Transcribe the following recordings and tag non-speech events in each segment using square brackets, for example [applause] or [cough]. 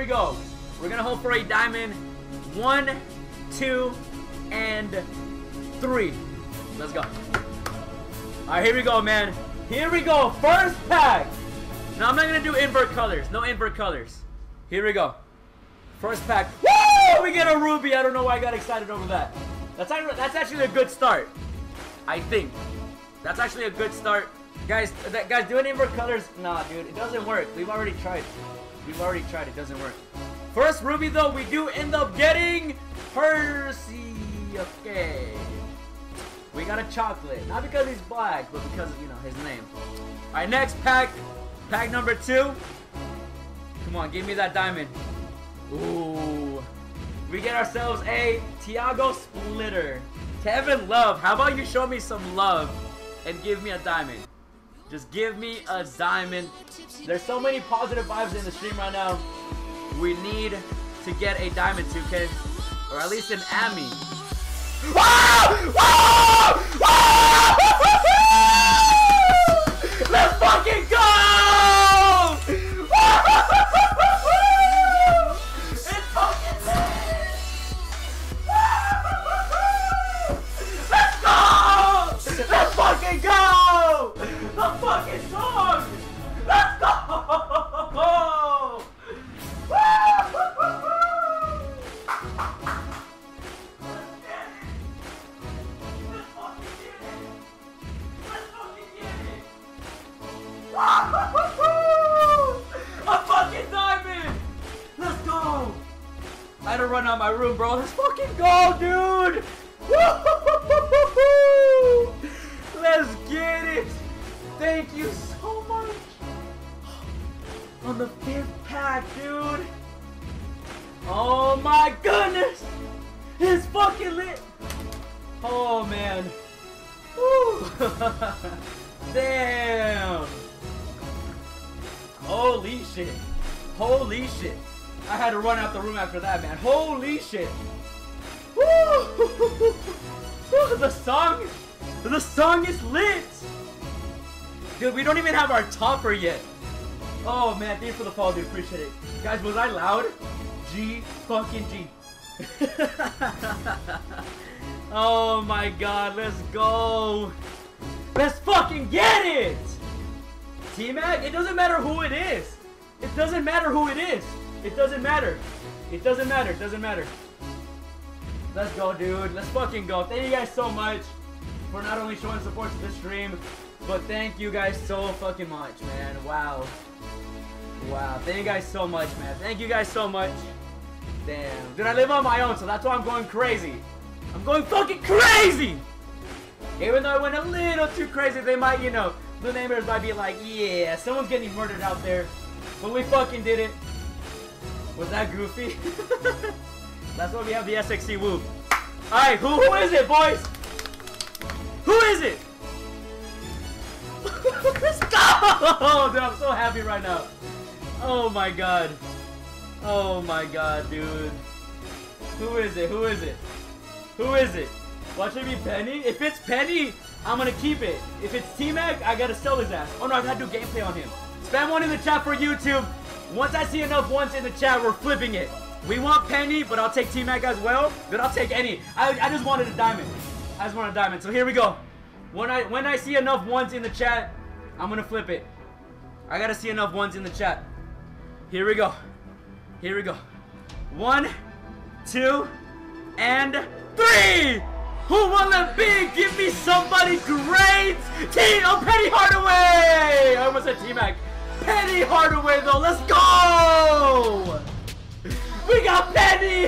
we go. We're gonna hope for a diamond. One, two, and three. Let's go. Alright, here we go, man. Here we go. First pack. Now, I'm not going to do invert colors. No invert colors. Here we go. First pack. Woo! We get a ruby. I don't know why I got excited over that. That's, that's actually a good start. I think. That's actually a good start. Guys, that, guys, doing invert colors, nah, dude. It doesn't work. We've already tried. We've already tried. It doesn't work. First ruby, though, we do end up getting Percy. Okay. We got a chocolate. Not because he's black, but because of, you know, his name. Alright, next pack. Pack number two. Come on, give me that diamond. Ooh. We get ourselves a Tiago Splitter. Kevin Love, how about you show me some love and give me a diamond? Just give me a diamond. There's so many positive vibes in the stream right now. We need to get a diamond 2K. Or at least an Ami. Run out my room, bro. Let's fucking go, dude! Let's get it! Thank you so much! On the fifth pack, dude! Oh my goodness! It's fucking lit! Oh man! Woo. [laughs] Damn! Holy shit! Holy shit! I had to run out the room after that, man. Holy shit! Woo! [laughs] The song, the song is lit! Dude, we don't even have our topper yet. Oh man, thanks for the follow, dude. Appreciate it. Guys, was I loud? G fucking G. [laughs] oh my god, let's go. Let's fucking get it! T-Mac, it doesn't matter who it is. It doesn't matter who it is. It doesn't matter. It doesn't matter. It doesn't matter. Let's go, dude. Let's fucking go. Thank you guys so much for not only showing support to this stream, but thank you guys so fucking much, man. Wow. Wow. Thank you guys so much, man. Thank you guys so much. Damn. Dude, I live on my own, so that's why I'm going crazy. I'm going fucking crazy! Even though I went a little too crazy, they might, you know, the namers might be like, yeah, someone's getting murdered out there. But we fucking did it. Was that goofy? [laughs] That's why we have the SXC whoop. Alright, who, who is it, boys? Who is it? [laughs] Let's go! Dude, I'm so happy right now. Oh my god. Oh my god, dude. Who is it? Who is it? Who is it? Watch it be Penny? If it's Penny, I'm gonna keep it. If it's T-Mac, I gotta sell his ass. Oh no, I gotta do gameplay on him. Spam one in the chat for YouTube. Once I see enough ones in the chat, we're flipping it. We want Penny, but I'll take T-Mac as well. But I'll take any. I, I just wanted a diamond. I just wanted a diamond. So here we go. When I when I see enough ones in the chat, I'm gonna flip it. I gotta see enough ones in the chat. Here we go. Here we go. One, two, and three! Who will it be? Give me somebody great! T oh Penny Hardaway! I almost said T-Mac. Penny Hardaway though, let's go! We got Penny!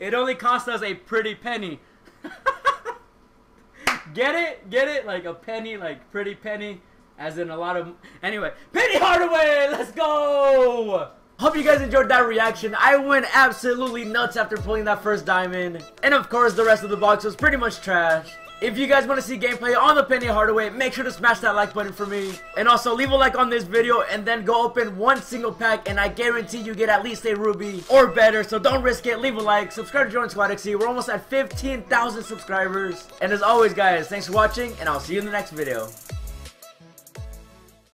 it only cost us a pretty penny. [laughs] Get it? Get it? Like a penny, like pretty penny. As in a lot of... Anyway, Penny Hardaway! Let's go! Hope you guys enjoyed that reaction. I went absolutely nuts after pulling that first diamond. And of course, the rest of the box was pretty much trash. If you guys want to see gameplay on the Penny Hardaway, make sure to smash that like button for me. And also, leave a like on this video and then go open one single pack and I guarantee you get at least a ruby or better. So don't risk it. Leave a like. Subscribe to Jordan Squad XC. We're almost at 15,000 subscribers. And as always, guys, thanks for watching and I'll see you in the next video.